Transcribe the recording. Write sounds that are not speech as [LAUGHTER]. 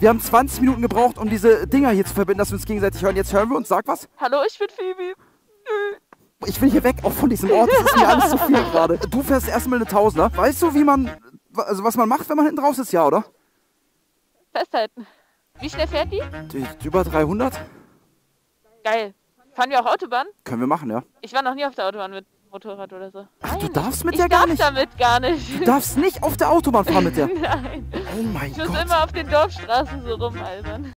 Wir haben 20 Minuten gebraucht, um diese Dinger hier zu verbinden, dass wir uns gegenseitig hören. Jetzt hören wir uns. Sag was. Hallo, ich bin Phoebe. Ich will hier weg, auch von diesem Ort. Das ist mir alles zu viel gerade. Du fährst erstmal eine Tausender. Weißt du, wie man, also was man macht, wenn man hinten raus ist, ja, oder? Festhalten. Wie schnell fährt die? Die, über 300? Geil. Fahren wir auch Autobahn? Können wir machen, ja. Ich war noch nie auf der Autobahn mit Motorrad oder so. Ach, du Nein, darfst mit ich der gar darf nicht. damit gar nicht. Du darfst nicht auf der Autobahn fahren mit der. [LAUGHS] Nein. Oh mein Ich muss Gott. immer auf den Dorfstraßen so rumalbern.